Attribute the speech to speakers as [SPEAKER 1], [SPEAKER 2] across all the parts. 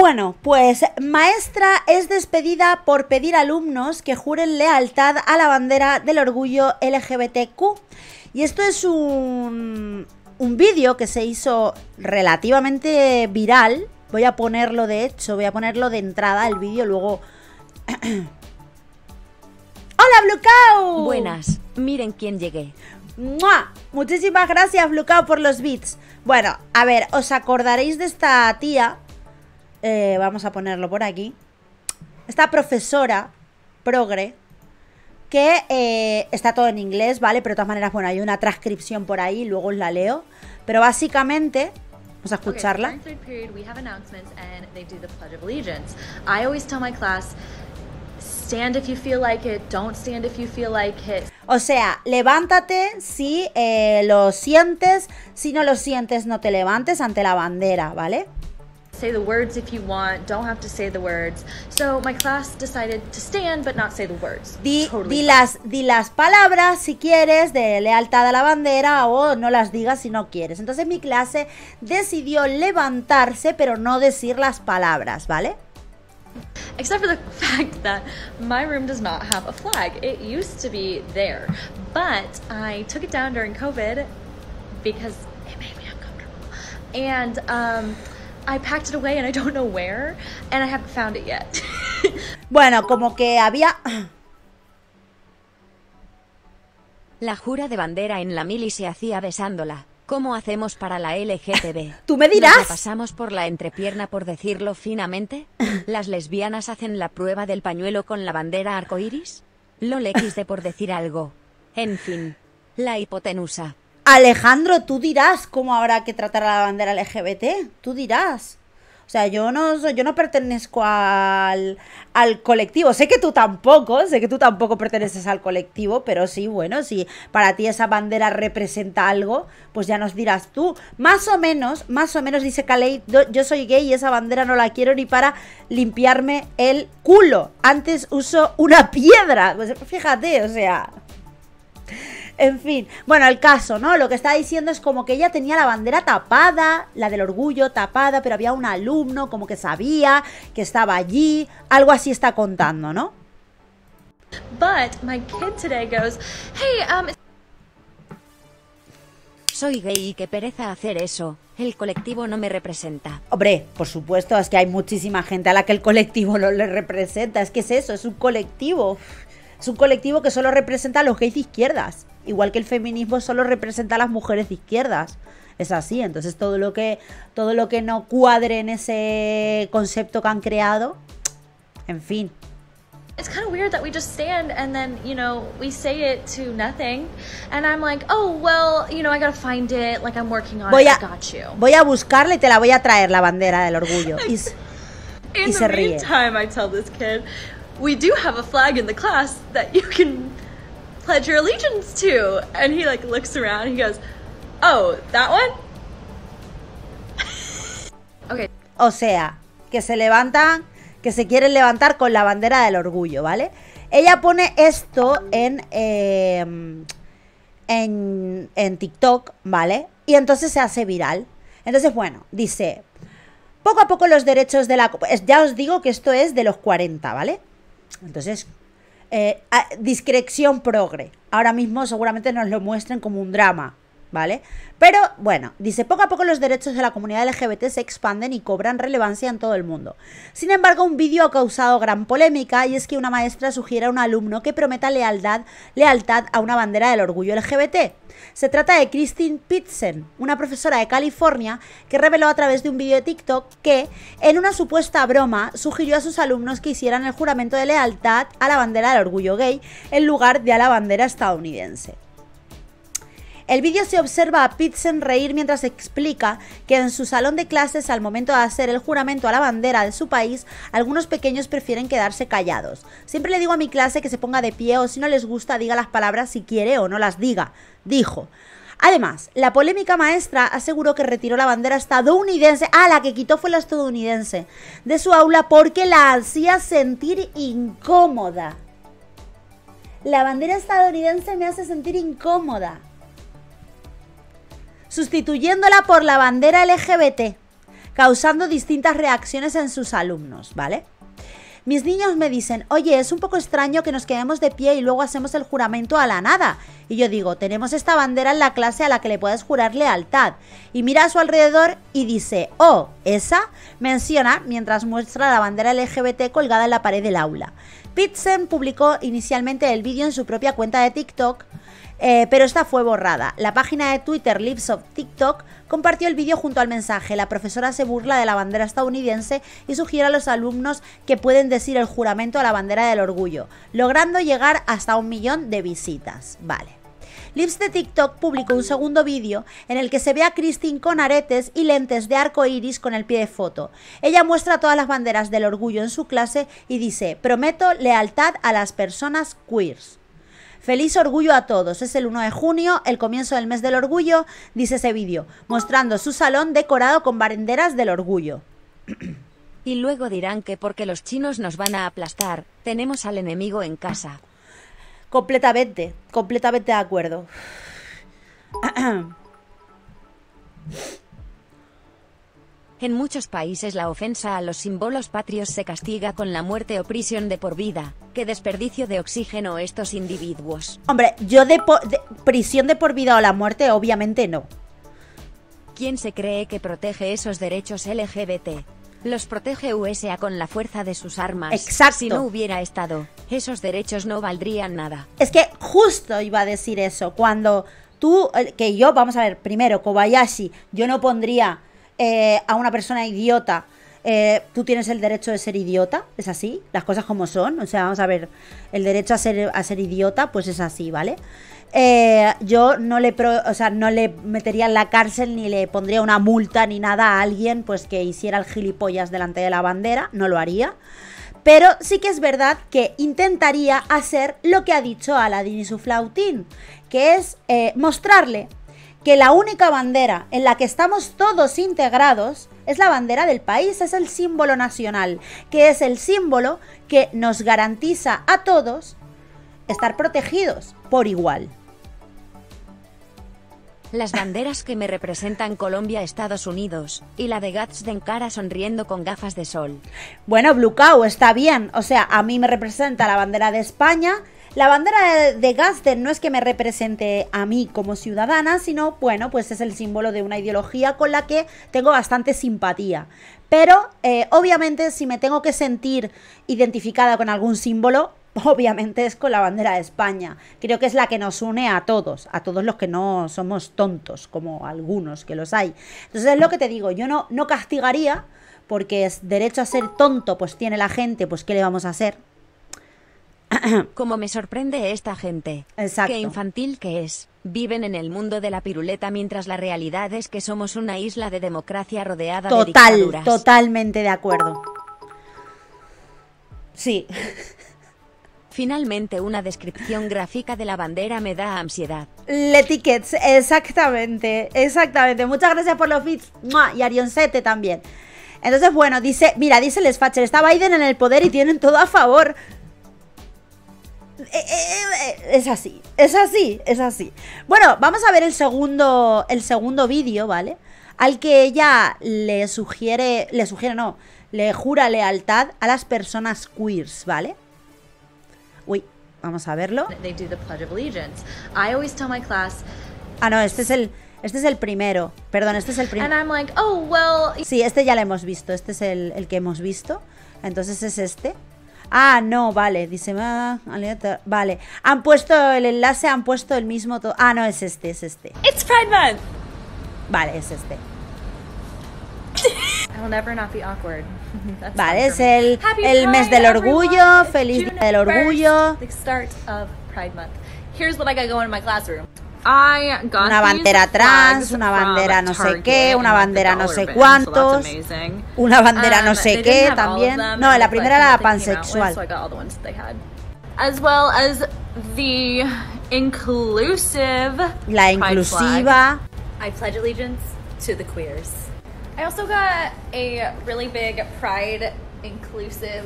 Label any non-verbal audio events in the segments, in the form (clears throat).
[SPEAKER 1] Bueno, pues maestra es despedida por pedir alumnos que juren lealtad a la bandera del orgullo LGBTQ. Y esto es un, un vídeo que se hizo relativamente viral. Voy a ponerlo de hecho, voy a ponerlo de entrada el vídeo, luego... (clears throat) ¡Hola, Bluecao!
[SPEAKER 2] Buenas, miren quién llegué.
[SPEAKER 1] ¡Mua! Muchísimas gracias, Bluecao, por los beats. Bueno, a ver, os acordaréis de esta tía eh, vamos a ponerlo por aquí. Esta profesora, progre, que eh, está todo en inglés, ¿vale? Pero de todas maneras, bueno, hay una transcripción por ahí, luego os la leo. Pero básicamente, vamos a escucharla. Stand if you feel like it, don't stand if you feel like it. O sea, levántate si eh, lo sientes, si no lo sientes no te levantes ante la bandera, ¿vale?
[SPEAKER 3] Say the words if you want, don't have to say the words. So my class decided to stand but not say the words.
[SPEAKER 1] Di, di las, di las palabras si quieres de lealtad a la bandera o no las digas si no quieres. Entonces mi clase decidió levantarse pero no decir las palabras, ¿vale?
[SPEAKER 3] Except for the (laughs) fact that my room does not have a flag. It used to be there, but I took it down during COVID because it made me uncomfortable. And um, I packed it away and I don't know where, and I haven't found it yet. (laughs)
[SPEAKER 1] bueno, como que había.
[SPEAKER 2] La jura de bandera en la mili se hacía besándola. ¿Cómo hacemos para la LGTB? (laughs)
[SPEAKER 1] ¿Tú me dirás?
[SPEAKER 2] ¿Nos pasamos por la entrepierna por decirlo finamente? ¿Las lesbianas hacen la prueba del pañuelo con la bandera arcoiris? Lo de por decir algo. En fin, la hipotenusa.
[SPEAKER 1] Alejandro, tú dirás cómo habrá que tratar a la bandera LGBT. Tú dirás. O sea, yo no, yo no pertenezco al, al colectivo. Sé que tú tampoco, sé que tú tampoco perteneces al colectivo, pero sí, bueno, si para ti esa bandera representa algo, pues ya nos dirás tú. Más o menos, más o menos dice Calais, yo soy gay y esa bandera no la quiero ni para limpiarme el culo. Antes uso una piedra. Pues fíjate, o sea... En fin, bueno, el caso, ¿no? Lo que está diciendo es como que ella tenía la bandera tapada, la del orgullo tapada, pero había un alumno como que sabía que estaba allí, algo así está contando, ¿no?
[SPEAKER 3] But my kid today goes, "Hey, um
[SPEAKER 2] soy gay y qué pereza hacer eso. El colectivo no me representa.
[SPEAKER 1] Hombre, por supuesto, es que hay muchísima gente a la que el colectivo no le representa. Es que es eso, es un colectivo. Es un colectivo que solo representa a los gays de izquierdas. Igual que el feminismo solo representa a las mujeres de izquierdas. Es así, entonces todo lo que todo lo que no cuadre en ese concepto que han creado, en fin.
[SPEAKER 3] It's kind of weird that we just stand and then, you know, we say it to nothing. And I'm like, oh, well, you know, I gotta find it. Like, I'm working on
[SPEAKER 1] voy
[SPEAKER 3] a,
[SPEAKER 1] it. I got you. Voy a buscarla y te la voy a traer, la bandera del orgullo. (laughs) Y,
[SPEAKER 3] y se ríe. meantime, I tell this kid, we do have a flag in the class that you can pledge your allegiance to. And he like looks around he goes, Oh, that one? (laughs)
[SPEAKER 1] okay. O sea, que se levantan, que se quieren levantar con la bandera del orgullo, ¿vale? Ella pone esto en, eh, en, en TikTok, ¿vale? Y entonces se hace viral. Entonces, bueno, dice, poco a poco los derechos de la... Ya os digo que esto es de los 40, ¿vale? Entonces, eh, discreción progre. Ahora mismo seguramente nos lo muestren como un drama, ¿vale? Pero bueno, dice, poco a poco los derechos de la comunidad LGBT se expanden y cobran relevancia en todo el mundo. Sin embargo, un vídeo ha causado gran polémica y es que una maestra sugiere a un alumno que prometa lealtad, lealtad a una bandera del orgullo LGBT. Se trata de Christine Pitzen, una profesora de California que reveló a través de un vídeo de TikTok que, en una supuesta broma, sugirió a sus alumnos que hicieran el juramento de lealtad a la bandera del orgullo gay en lugar de a la bandera estadounidense. El vídeo se observa a Pitzen reír mientras explica que en su salón de clases al momento de hacer el juramento a la bandera de su país, algunos pequeños prefieren quedarse callados. Siempre le digo a mi clase que se ponga de pie o si no les gusta diga las palabras si quiere o no las diga, dijo. Además, la polémica maestra aseguró que retiró la bandera estadounidense, ah, la que quitó fue la estadounidense, de su aula porque la hacía sentir incómoda. La bandera estadounidense me hace sentir incómoda. Sustituyéndola por la bandera LGBT, causando distintas reacciones en sus alumnos, ¿vale? Mis niños me dicen, oye, es un poco extraño que nos quedemos de pie y luego hacemos el juramento a la nada. Y yo digo, tenemos esta bandera en la clase a la que le puedes jurar lealtad. Y mira a su alrededor y dice, oh, esa, menciona mientras muestra la bandera LGBT colgada en la pared del aula. Pitsen publicó inicialmente el vídeo en su propia cuenta de TikTok, eh, pero esta fue borrada. La página de Twitter Lips of TikTok compartió el vídeo junto al mensaje. La profesora se burla de la bandera estadounidense y sugiere a los alumnos que pueden decir el juramento a la bandera del orgullo, logrando llegar hasta un millón de visitas. Vale. Lips de TikTok publicó un segundo vídeo en el que se ve a Christine con aretes y lentes de arco iris con el pie de foto. Ella muestra todas las banderas del orgullo en su clase y dice: Prometo lealtad a las personas queers. Feliz orgullo a todos. Es el 1 de junio, el comienzo del mes del orgullo, dice ese vídeo, mostrando su salón decorado con banderas del orgullo.
[SPEAKER 2] Y luego dirán que porque los chinos nos van a aplastar, tenemos al enemigo en casa.
[SPEAKER 1] Completamente, completamente de acuerdo. (clears throat) (coughs)
[SPEAKER 2] En muchos países la ofensa a los símbolos patrios se castiga con la muerte o prisión de por vida. Qué desperdicio de oxígeno estos individuos.
[SPEAKER 1] Hombre, yo de, prisión de por vida o la muerte, obviamente no.
[SPEAKER 2] ¿Quién se cree que protege esos derechos LGBT? Los protege USA con la fuerza de sus armas.
[SPEAKER 1] Exacto.
[SPEAKER 2] Si no hubiera estado, esos derechos no valdrían nada.
[SPEAKER 1] Es que justo iba a decir eso. Cuando tú, que yo, vamos a ver, primero, Kobayashi, yo no pondría eh, a una persona idiota. eh, tú tienes el derecho de ser idiota, es así, las cosas como son. O sea, vamos a ver, el derecho a ser, a ser idiota, pues es así, ¿vale? Eh, yo no le, pro- o sea, no le metería en la cárcel ni le pondría una multa ni nada a alguien pues que hiciera el gilipollas delante de la bandera, no lo haría. Pero sí que es verdad que intentaría hacer lo que ha dicho Aladdin y su flautín, que es mostrarle que la única bandera en la que estamos todos integrados es la bandera del país, es el símbolo nacional, que es el símbolo que nos garantiza a todos estar protegidos por igual.
[SPEAKER 2] Las banderas que me representan Colombia, Estados Unidos, y la de Gats de cara sonriendo con gafas de sol.
[SPEAKER 1] Bueno, Blue Cow está bien. O sea, a mí me representa la bandera de España. La bandera de, Gadsden no es que me represente a mí como ciudadana, sino, bueno, pues es el símbolo de una ideología con la que tengo bastante simpatía. Pero, eh, obviamente, si me tengo que sentir identificada con algún símbolo, (laughs) obviamente es con la bandera de España. Creo que es la que nos une a todos, a todos los que no somos tontos, como algunos que los hay. Entonces es lo que te digo, yo no, no castigaría, porque es derecho a ser tonto, pues tiene la gente, pues ¿qué le vamos a hacer? (coughs)
[SPEAKER 2] Como me sorprende esta gente.
[SPEAKER 1] Exacto.
[SPEAKER 2] Qué infantil que es. Viven en el mundo de la piruleta mientras la realidad es que somos una isla de democracia rodeada de dictaduras.
[SPEAKER 1] totalmente de acuerdo. Sí, (laughs)
[SPEAKER 2] Finalmente una descripción gráfica de la bandera me da ansiedad.
[SPEAKER 1] Le tickets, exactamente, exactamente. Muchas gracias por los. ¡Mua! Y Arioncete también. Entonces, bueno, dice, mira, dice el Fatcher, está Biden en el poder y tienen todo a favor. Eh, eh, eh, Es así, es así, es así. Bueno, vamos a ver el segundo, el segundo vídeo, ¿vale? Al que ella le sugiere, le sugiere, no, le jura lealtad a las personas queers, ¿vale? Uy, vamos a verlo.
[SPEAKER 3] They do the Pledge of Allegiance. I always tell my class,
[SPEAKER 1] Ah, no, este es el, este es el primero. Perdón, este es el primero.
[SPEAKER 3] Oh, well,
[SPEAKER 1] Sí, este ya lo hemos visto. Este es el, el que hemos visto. Entonces es este. Ah, no, vale. Dice, ah, vale. Han puesto el enlace, han puesto el mismo. Ah, no, es este, es este.
[SPEAKER 4] It's Pride Month.
[SPEAKER 1] Vale, es este. (laughs)
[SPEAKER 3] I will never not be awkward. (laughs) That's
[SPEAKER 1] Vale, es el,
[SPEAKER 3] Happy
[SPEAKER 1] el mes
[SPEAKER 3] Pride,
[SPEAKER 1] del orgullo.
[SPEAKER 3] everyone.
[SPEAKER 1] Feliz
[SPEAKER 3] June
[SPEAKER 1] día del
[SPEAKER 3] 1st,
[SPEAKER 1] orgullo.
[SPEAKER 3] The start of Pride Month. Here's what I got going in my classroom.
[SPEAKER 4] I got
[SPEAKER 1] Una bandera trans, una bandera no sé qué, una bandera
[SPEAKER 4] the
[SPEAKER 1] no sé cuántos. Una bandera no
[SPEAKER 3] Um,
[SPEAKER 1] sé qué también. No, la primera era pansexual.
[SPEAKER 3] so I got all the ones that they had.
[SPEAKER 4] as well as the inclusive
[SPEAKER 1] La inclusiva.
[SPEAKER 5] I pledge allegiance to the queers.
[SPEAKER 3] I also got a really big pride inclusive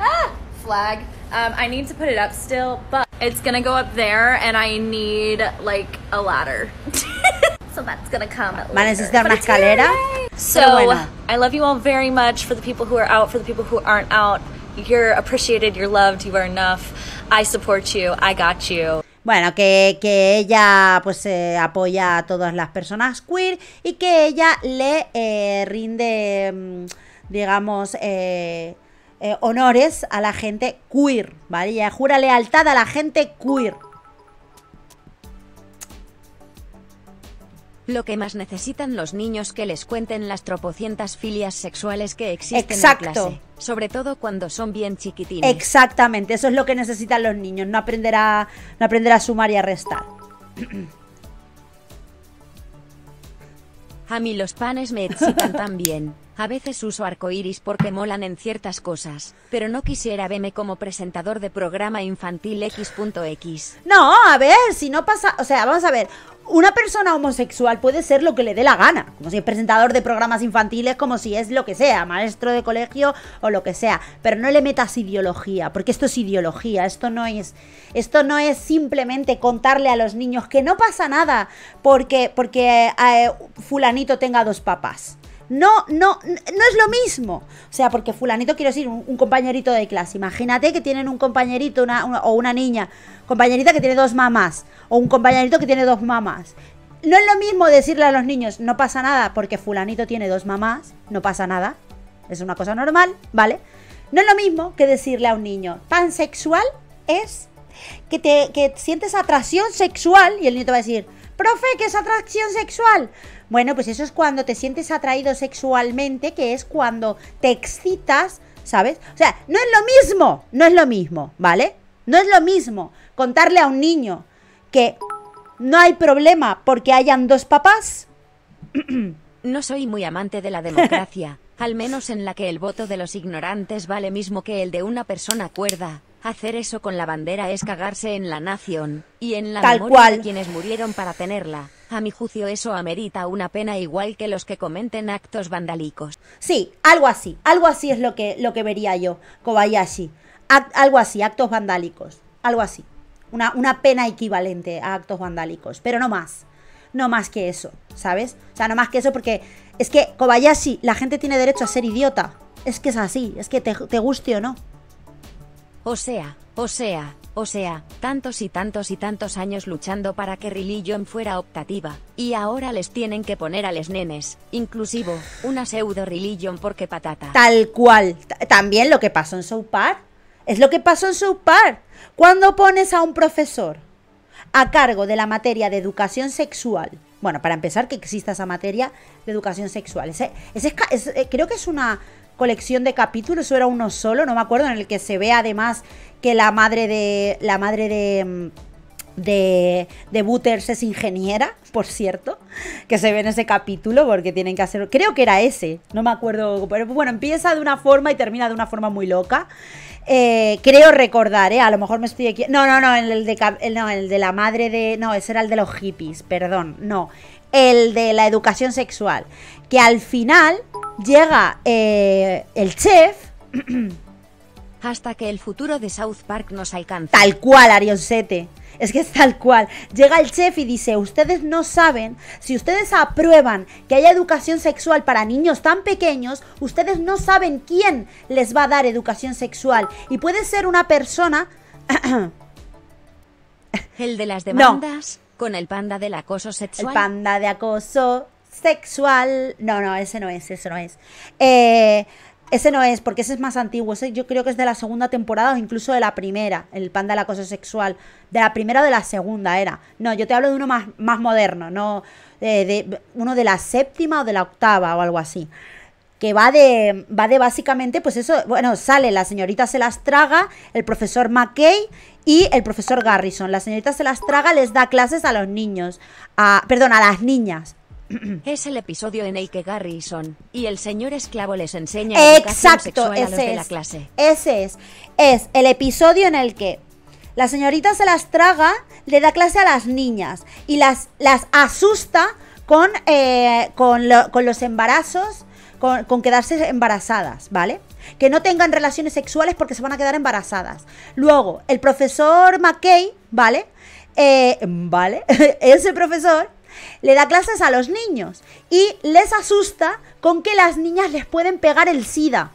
[SPEAKER 3] ah, flag. Um, I need to put it up still, but
[SPEAKER 4] It's gonna go up there, and I need like a ladder. (laughs)
[SPEAKER 3] so that's gonna come.
[SPEAKER 1] Va a necesitar una escalera.
[SPEAKER 5] So,
[SPEAKER 1] bueno.
[SPEAKER 5] I love you all very much for the people who are out, for the people who aren't out. You're appreciated, you're loved, you are enough. I support you, I got you.
[SPEAKER 1] Bueno, que, que ella pues eh, apoya a todas las personas queer y que ella le eh, rinde, mm, digamos, eh, eh, honores a la gente queer, ¿vale? Ella jura lealtad a la gente queer.
[SPEAKER 2] Lo que más necesitan los niños que les cuenten las tropocientas filias sexuales que existen
[SPEAKER 1] Exacto.
[SPEAKER 2] en clase. Sobre todo cuando son bien chiquitines.
[SPEAKER 1] Exactamente, eso es lo que necesitan los niños, no aprender a, no aprender a sumar y a restar.
[SPEAKER 2] A mí los panes me excitan también. (laughs) A veces uso arcoiris porque molan en ciertas cosas, pero no quisiera verme como presentador de programa infantil X.X.
[SPEAKER 1] No, a ver, si no pasa, o sea, vamos a ver, una persona homosexual puede ser lo que le dé la gana, como si es presentador de programas infantiles, como si es lo que sea, maestro de colegio o lo que sea, pero no le metas ideología, porque esto es ideología, esto no es esto no es simplemente contarle a los niños que no pasa nada porque porque eh, fulanito tenga dos papás. No, no, no es lo mismo. O sea, porque fulanito, quiero decir, un, compañerito de clase. Imagínate que tienen un compañerito una- o una niña, compañerita que tiene dos mamás, o un compañerito que tiene dos mamás. No es lo mismo decirle a los niños, no pasa nada, porque fulanito tiene dos mamás, no pasa nada. Es una cosa normal, ¿vale? No es lo mismo que decirle a un niño, pansexual es que te que sientes atracción sexual y el niño te va a decir, profe, ¿qué es atracción sexual? Bueno, pues eso es cuando te sientes atraído sexualmente, que es cuando te excitas, ¿sabes? O sea, no es lo mismo, no es lo mismo, ¿vale? No es lo mismo contarle a un niño que no hay problema porque hayan dos papás.
[SPEAKER 2] No soy muy amante de la democracia, al menos en la que el voto de los ignorantes vale mismo que el de una persona cuerda. Hacer eso con la bandera es cagarse en la nación, y en la
[SPEAKER 1] Tal
[SPEAKER 2] memoria
[SPEAKER 1] cual.
[SPEAKER 2] de quienes murieron para tenerla. A mi juicio eso amerita una pena igual que los que comenten actos vandálicos.
[SPEAKER 1] Sí, algo así, algo así es lo que, lo que vería yo, Kobayashi. Algo así, actos vandálicos, algo así. Una, una pena equivalente a actos vandálicos, pero no más. No más que eso, ¿sabes? O sea, no más que eso porque es que Kobayashi, la gente tiene derecho a ser idiota. Es que es así, es que te, te guste o no.
[SPEAKER 2] O sea, o sea, o sea, tantos y tantos y tantos años luchando para que Religion fuera optativa, y ahora les tienen que poner a les nenes, inclusivo, una pseudo religion porque patata.
[SPEAKER 1] Tal cual. También lo que pasó en South Park. Es lo que pasó en South Park. Cuando pones a un profesor a cargo de la materia de educación sexual. Bueno, para empezar, que exista esa materia de educación sexual. Ese, ese es- eh, creo que es una colección de capítulos, o era uno solo, no me acuerdo, en el que se ve además que la madre de. La madre de. mm, De, de Butters es ingeniera, (laughs) por cierto, que se ve en ese capítulo porque tienen que hacer, creo que era ese, no me acuerdo, pero bueno, empieza de una forma y termina de una forma muy loca. Eh, creo recordar, ¿eh? a lo mejor me estoy aquí. No, no, no, el de, el- no, el de la madre de. No, ese era el de los hippies, perdón, no. El de la educación sexual. Que al final llega eh, el chef, (clears throat)
[SPEAKER 2] Hasta que el futuro de South Park nos alcance.
[SPEAKER 1] tal cual, Arionsete. Es que es tal cual. Llega el chef y dice, ustedes no saben, si ustedes aprueban que haya educación sexual para niños tan pequeños, ustedes no saben quién les va a dar educación sexual. Y puede ser una persona (clears throat)
[SPEAKER 2] El de las
[SPEAKER 1] No.
[SPEAKER 2] Con el panda del acoso
[SPEAKER 1] El
[SPEAKER 2] sexual.
[SPEAKER 1] panda de acoso sexual. No, no, ese no es, ese no es. Eh, ese no es, porque ese es más antiguo. Ese yo creo que es de la segunda temporada o incluso de la primera. El panda del acoso sexual. De la primera o de la segunda era. No, yo te hablo de uno más, más moderno. No, eh, de, uno de la séptima o de la octava o algo así. Que va de, va de básicamente, pues eso, bueno, sale, la señorita se las traga, el profesor McKay y el profesor Garrison. La señorita se las traga, les da clases a los niños, a, perdón, a las niñas. (clears throat)
[SPEAKER 2] Es el episodio en el que Garrison y el señor esclavo les enseña
[SPEAKER 1] Exacto,
[SPEAKER 2] sexual a los
[SPEAKER 1] ese
[SPEAKER 2] de la
[SPEAKER 1] es.
[SPEAKER 2] clase.
[SPEAKER 1] Ese es. Es el episodio en el que la señorita se las traga, le da clase a las niñas y las, las asusta con, eh, con, lo- con los embarazos, con, con quedarse embarazadas, ¿vale? Que no tengan relaciones sexuales porque se van a quedar embarazadas. Luego, el profesor McKay, ¿vale? Eh, ¿Vale? (laughs) Ese profesor le da clases a los niños y les asusta con que las niñas les pueden pegar el SIDA,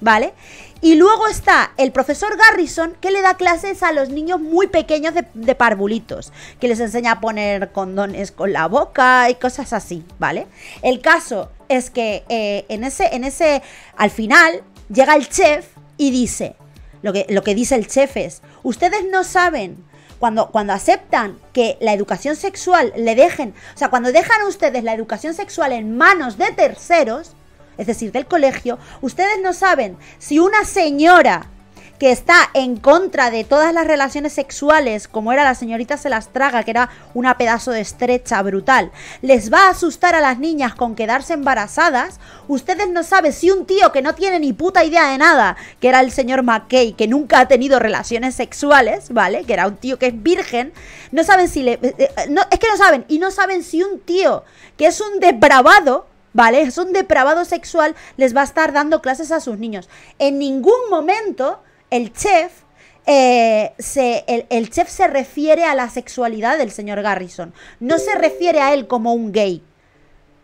[SPEAKER 1] ¿vale? Y luego está el profesor Garrison que le da clases a los niños muy pequeños de, de parvulitos, que les enseña a poner condones con la boca y cosas así, ¿vale? El caso es que eh, en, ese, en ese, al final, llega el chef y dice, lo que, lo que dice el chef es, ustedes no saben cuando, cuando aceptan que la educación sexual le dejen, o sea, cuando dejan ustedes la educación sexual en manos de terceros, es decir, del colegio, ustedes no saben si una señora que está en contra de todas las relaciones sexuales, como era la señorita se las traga, que era una pedazo de estrecha brutal, les va a asustar a las niñas con quedarse embarazadas, ustedes no saben si un tío que no tiene ni puta idea de nada, que era el señor McKay, que nunca ha tenido relaciones sexuales, ¿vale? Que era un tío que es virgen, no saben si le... eh, eh, no, es que no saben, y no saben si un tío que es un depravado, ¿vale? Es un depravado sexual, les va a estar dando clases a sus niños. En ningún momento el chef, eh, se, el, el chef se refiere a la sexualidad del señor Garrison. No se refiere a él como un gay,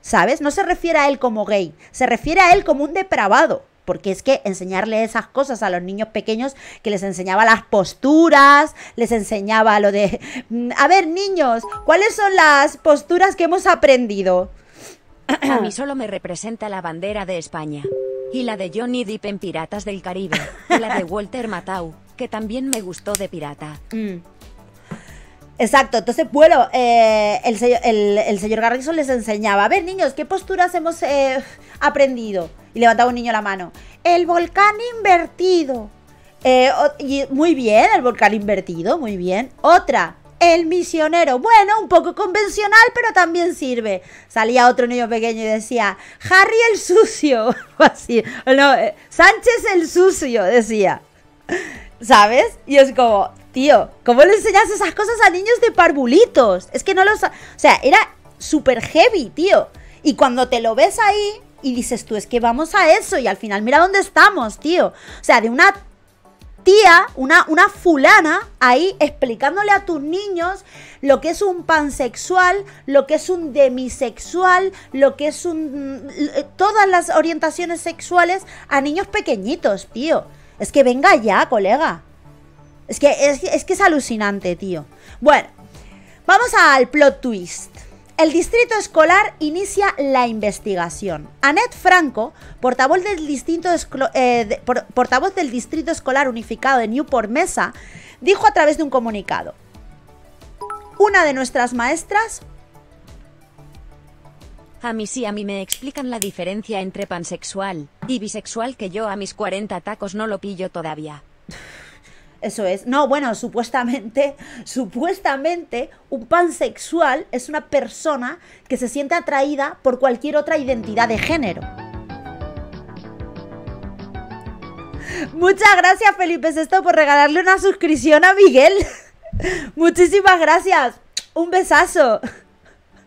[SPEAKER 1] ¿sabes? No se refiere a él como gay, se refiere a él como un depravado. Porque es que enseñarle esas cosas a los niños pequeños, que les enseñaba las posturas, les enseñaba lo de, "Mm, a ver niños, ¿cuáles son las posturas que hemos aprendido?
[SPEAKER 2] A mí solo me representa la bandera de España. Y la de Johnny Depp en Piratas del Caribe. La de Walter Matthau, que también me gustó de pirata.
[SPEAKER 1] Mm. Exacto, entonces, bueno, eh, el, señor, el- Garrison les enseñaba, a ver niños, ¿qué posturas hemos eh, aprendido? Y levantaba un niño la mano. El volcán invertido. Eh, y muy bien, el volcán invertido, muy bien. Otra, el misionero. Bueno, un poco convencional, pero también sirve. Salía otro niño pequeño y decía, Harry el sucio. (laughs) o así. No, eh, Sánchez el sucio, decía. ¿Sabes? Y es como, tío, ¿cómo le enseñas esas cosas a niños de parvulitos? Es que no los... O sea, era súper heavy, tío. Y cuando te lo ves ahí y dices tú, es que vamos a eso y al final mira dónde estamos, tío. O sea, de una tía, una, una fulana ahí explicándole a tus niños lo que es un pansexual, lo que es un demisexual, lo que es un... l- todas las orientaciones sexuales a niños pequeñitos, tío. Es que venga ya, colega. Es que es, es que es alucinante, tío. Bueno, vamos al plot twist. El distrito escolar inicia la investigación. Annette Franco, portavoz del, eh, portavoz del Distrito Escolar Unificado de Newport Mesa, dijo a través de un comunicado. Una de nuestras maestras
[SPEAKER 2] A mí sí, a mí me explican la diferencia entre pansexual y bisexual que yo a mis 40 tacos no lo pillo todavía.
[SPEAKER 1] Eso es. No, bueno, supuestamente, (laughs) supuestamente, un pansexual es una persona que se siente atraída por cualquier otra identidad de género. Muchas gracias, Felipe Sesto, por regalarle una suscripción a Miguel. (laughs) Muchísimas gracias. Un besazo.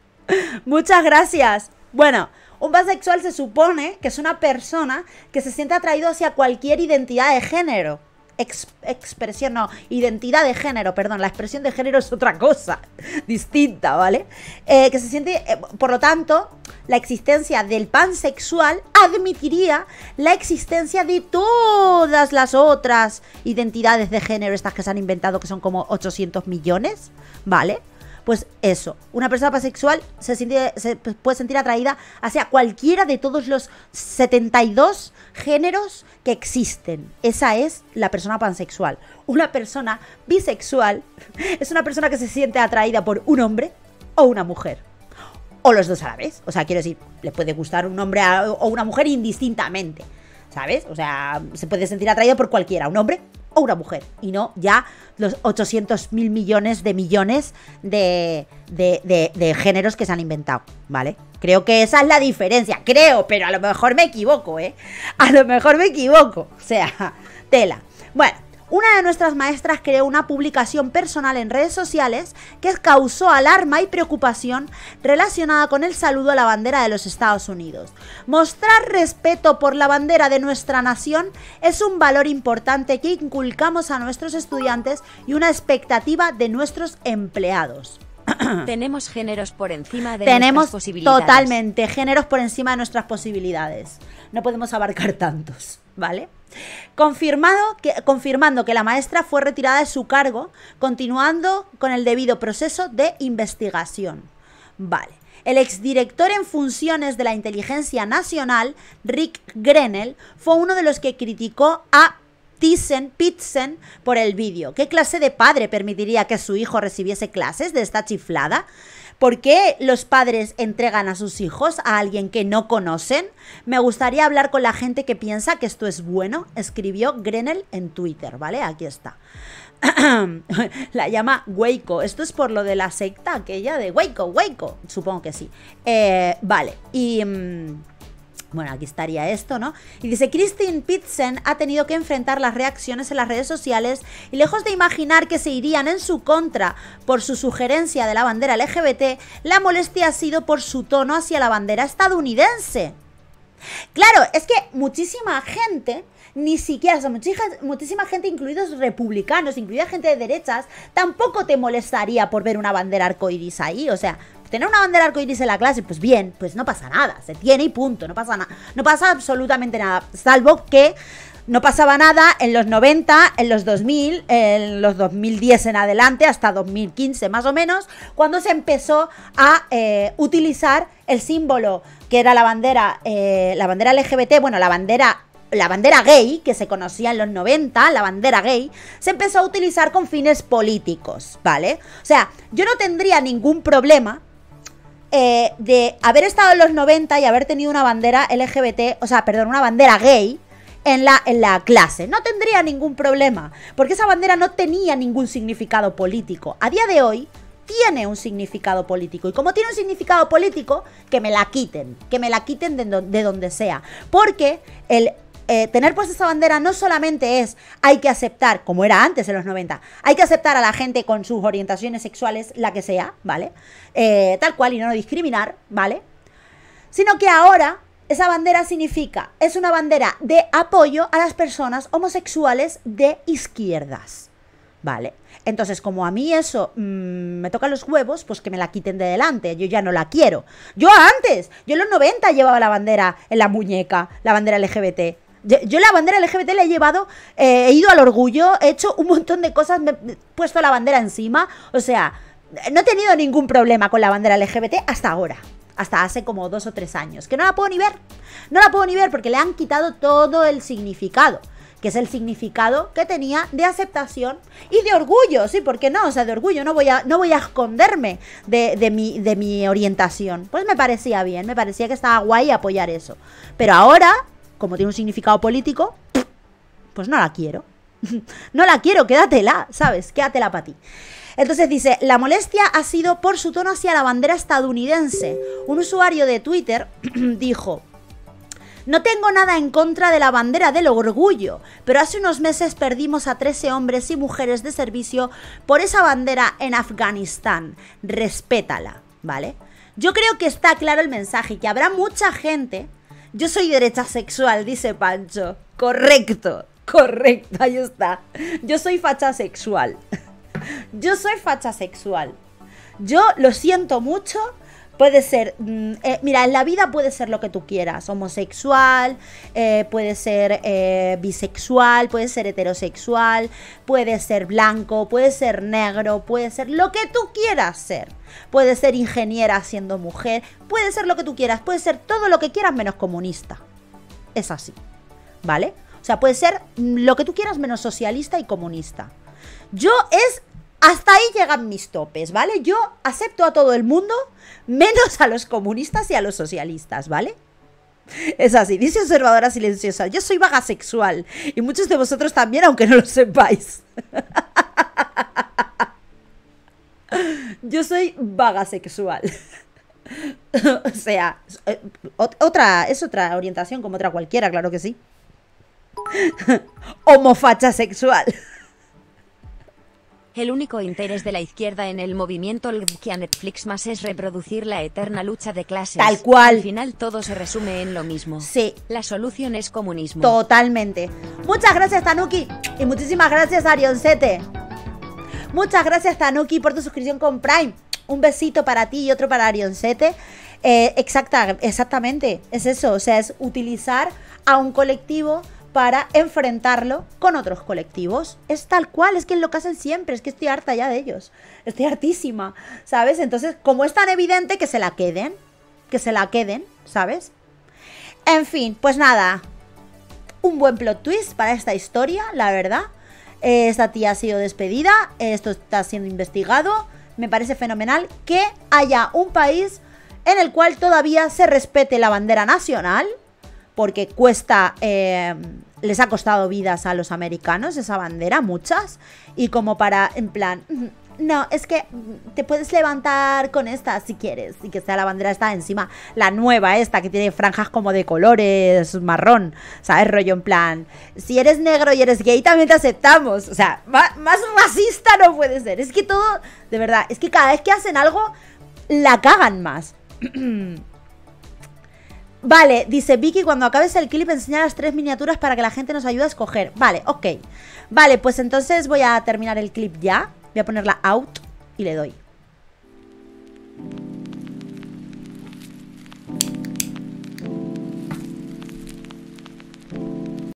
[SPEAKER 1] (laughs) Muchas gracias. Bueno, un pansexual se supone que es una persona que se siente atraído hacia cualquier identidad de género. Ex- expresión, no, identidad de género, perdón, la expresión de género es otra cosa (laughs) distinta, ¿vale? Eh, que se siente, eh, por lo tanto, la existencia del pansexual admitiría la existencia de todas las otras identidades de género, estas que se han inventado, que son como 800 millones, ¿vale? Pues eso, una persona pansexual se, se puede sentir atraída hacia cualquiera de todos los 72 géneros que existen. Esa es la persona pansexual. Una persona bisexual (laughs) es una persona que se siente atraída por un hombre o una mujer. O los dos a la vez. O sea, quiero decir, le puede gustar un hombre o una mujer indistintamente. ¿Sabes? O sea, se puede sentir atraído por cualquiera, un hombre o una mujer, y no ya los 800 mil millones de millones de, de, de, de géneros que se han inventado, ¿vale? Creo que esa es la diferencia, creo, pero a lo mejor me equivoco, ¿eh? A lo mejor me equivoco, o sea, tela. Bueno, una de nuestras maestras creó una publicación personal en redes sociales que causó alarma y preocupación relacionada con el saludo a la bandera de los Estados Unidos. Mostrar respeto por la bandera de nuestra nación es un valor importante que inculcamos a nuestros estudiantes y una expectativa de nuestros empleados. (clears throat)
[SPEAKER 2] Tenemos géneros por encima de
[SPEAKER 1] Tenemos
[SPEAKER 2] nuestras posibilidades.
[SPEAKER 1] totalmente géneros por encima de nuestras posibilidades. No podemos abarcar tantos, ¿vale? Confirmado que, confirmando que la maestra fue retirada de su cargo, continuando con el debido proceso de investigación. Vale. El exdirector en funciones de la Inteligencia Nacional, Rick Grenell, fue uno de los que criticó a Thyssen Pitzen por el vídeo. ¿Qué clase de padre permitiría que su hijo recibiese clases de esta chiflada? ¿Por qué los padres entregan a sus hijos a alguien que no conocen? Me gustaría hablar con la gente que piensa que esto es bueno, escribió Grenell en Twitter, ¿vale? Aquí está. (clears throat) la llama Waco. Esto es por lo de la secta aquella de Waco, Waco. Supongo que sí. Eh, vale, y... mm, bueno, aquí estaría esto, ¿no? Y dice, Christine Pitzen ha tenido que enfrentar las reacciones en las redes sociales y lejos de imaginar que se irían en su contra por su sugerencia de la bandera LGBT, la molestia ha sido por su tono hacia la bandera estadounidense. Claro, es que muchísima gente, ni siquiera, o sea, muchísima, muchísima gente, incluidos republicanos, incluida gente de derechas, tampoco te molestaría por ver una bandera arcoiris ahí. O sea, tener una bandera arcoiris en la clase, pues bien, pues no pasa nada, se tiene y punto, no pasa nada, no pasa absolutamente nada, salvo que no pasaba nada en los 90, en los 2000, en los 2010 en adelante, hasta 2015 más o menos, cuando se empezó a eh, utilizar el símbolo que era la bandera, eh, la bandera LGBT, bueno, la bandera la bandera gay, que se conocía en los 90, la bandera gay, se empezó a utilizar con fines políticos, ¿vale? O sea, yo no tendría ningún problema eh, de haber estado en los 90 y haber tenido una bandera LGBT, o sea, perdón, una bandera gay en la, en la clase. No tendría ningún problema, porque esa bandera no tenía ningún significado político. A día de hoy tiene un significado político. Y como tiene un significado político, que me la quiten, que me la quiten de, de donde sea. Porque el eh, tener puesta esa bandera no solamente es hay que aceptar, como era antes en los 90, hay que aceptar a la gente con sus orientaciones sexuales, la que sea, ¿vale? Eh, tal cual y no discriminar, ¿vale? Sino que ahora esa bandera significa, es una bandera de apoyo a las personas homosexuales de izquierdas, ¿vale? Entonces, como a mí eso mm, me toca los huevos, pues que me la quiten de delante, yo ya no la quiero. Yo antes, yo en los 90 llevaba la bandera en la muñeca, la bandera LGBT. Yo, la bandera LGBT la he llevado, eh, he ido al orgullo, he hecho un montón de cosas, me he puesto la bandera encima, o sea, no he tenido ningún problema con la bandera LGBT hasta ahora. Hasta hace como dos o tres años. Que no la puedo ni ver. No la puedo ni ver porque le han quitado todo el significado. Que es el significado que tenía de aceptación y de orgullo. Sí, ¿por qué no? O sea, de orgullo. No voy a, no voy a esconderme de, de mi, de mi orientación. Pues me parecía bien. Me parecía que estaba guay apoyar eso. Pero ahora, como tiene un significado político, pues no la quiero. (laughs) no la quiero, quédatela, ¿sabes? Quédatela para ti. Entonces dice, la molestia ha sido por su tono hacia la bandera estadounidense. Un usuario de Twitter (clears throat) dijo, no tengo nada en contra de la bandera del orgullo, pero hace unos meses perdimos a 13 hombres y mujeres de servicio por esa bandera en Afganistán. Respétala, ¿vale? Yo creo que está claro el mensaje, que habrá mucha gente... Yo soy derecha sexual, dice Pancho. Correcto, correcto, ahí está. Yo soy facha sexual. (laughs) Yo soy facha sexual. Yo lo siento mucho. Puede ser, mm, eh, mira, en la vida puede ser lo que tú quieras, homosexual, eh, puede ser eh, bisexual, puede ser heterosexual, puede ser blanco, puede ser negro, puede ser lo que tú quieras ser. Puede ser ingeniera siendo mujer, puede ser lo que tú quieras, puede ser todo lo que quieras menos comunista. Es así, ¿vale? O sea, puede ser mm, lo que tú quieras menos socialista y comunista. Yo es hasta ahí llegan mis topes, ¿vale? Yo acepto a todo el mundo, menos a los comunistas y a los socialistas, ¿vale? Es así, dice observadora silenciosa. Yo soy vaga sexual. Y muchos de vosotros también, aunque no lo sepáis. Yo soy vaga sexual. o sea, otra, es otra orientación como otra cualquiera, claro que sí. Homofacha sexual.
[SPEAKER 2] El único interés de la izquierda en el movimiento a Netflix más es reproducir la eterna lucha de clases.
[SPEAKER 1] Tal cual.
[SPEAKER 2] Al final todo se resume en lo mismo.
[SPEAKER 1] Sí.
[SPEAKER 2] La solución es comunismo.
[SPEAKER 1] Totalmente. Muchas gracias, Tanuki. Y muchísimas gracias, Arionsete. Muchas gracias, Tanuki, por tu suscripción con Prime. Un besito para ti y otro para Arionsete. Eh, exacta, exactamente. Es eso. O sea, es utilizar a un colectivo para enfrentarlo con otros colectivos. Es tal cual, es que lo que hacen siempre, es que estoy harta ya de ellos. Estoy hartísima, ¿sabes? Entonces, como es tan evidente que se la queden, que se la queden, ¿sabes? En fin, pues nada, un buen plot twist para esta historia, la verdad. Esta tía ha sido despedida, esto está siendo investigado. Me parece fenomenal que haya un país en el cual todavía se respete la bandera nacional, porque cuesta, eh, les ha costado vidas a los americanos esa bandera, muchas, y como para, en plan, no, es que te puedes levantar con esta si quieres, y que sea la bandera esta encima, la nueva esta, que tiene franjas como de colores marrón, ¿sabes? Rollo en plan, si eres negro y eres gay también te aceptamos, o sea, más, más racista no puede ser, es que todo, de verdad, es que cada vez que hacen algo, la cagan más. (clears throat) Vale, dice Vicky, cuando acabes el clip enseña las tres miniaturas para que la gente nos ayude a escoger. Vale, ok. Vale, pues entonces voy a terminar el clip ya. Voy a ponerla out y le doy.